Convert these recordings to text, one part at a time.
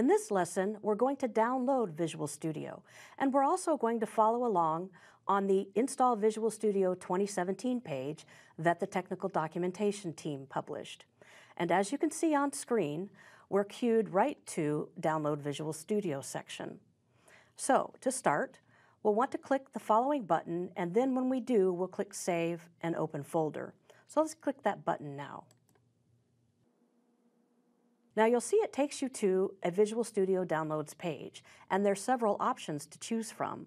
In this lesson, we're going to download Visual Studio, and we're also going to follow along on the Install Visual Studio 2017 page that the technical documentation team published. And as you can see on screen, we're cued right to Download Visual Studio section. So to start, we'll want to click the following button, and then when we do, we'll click Save and Open Folder. So let's click that button now. Now you'll see it takes you to a Visual Studio Downloads page, and there's several options to choose from.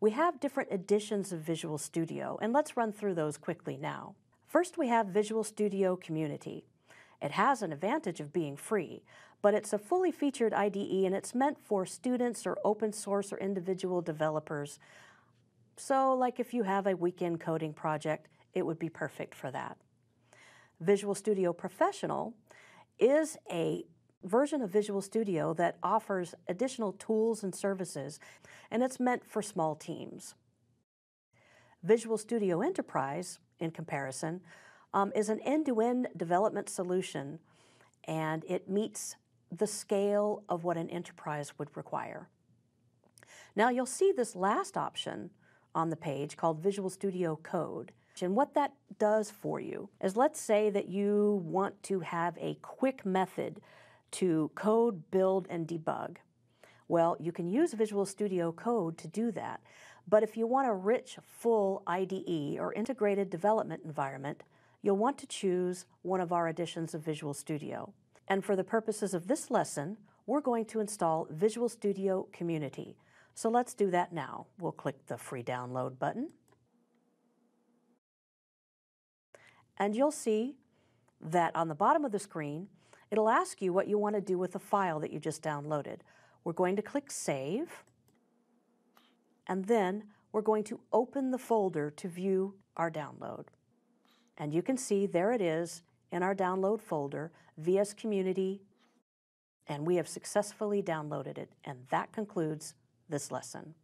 We have different editions of Visual Studio, and let's run through those quickly now. First, we have Visual Studio Community. It has an advantage of being free, but it's a fully featured IDE and it's meant for students or open source or individual developers. So like if you have a weekend coding project, it would be perfect for that. Visual Studio Professional is a version of Visual Studio that offers additional tools and services, and it's meant for small teams. Visual Studio Enterprise, in comparison, um, is an end-to-end development solution, and it meets the scale of what an enterprise would require. Now you'll see this last option on the page called Visual Studio Code. And what that does for you is let's say that you want to have a quick method to code, build, and debug. Well, you can use Visual Studio Code to do that. But if you want a rich, full IDE or integrated development environment, you'll want to choose one of our editions of Visual Studio. And for the purposes of this lesson, we're going to install Visual Studio Community. So let's do that now. We'll click the free download button. And you'll see that on the bottom of the screen, it'll ask you what you want to do with the file that you just downloaded. We're going to click Save, and then we're going to open the folder to view our download. And you can see there it is in our download folder, VS Community, and we have successfully downloaded it. And that concludes this lesson.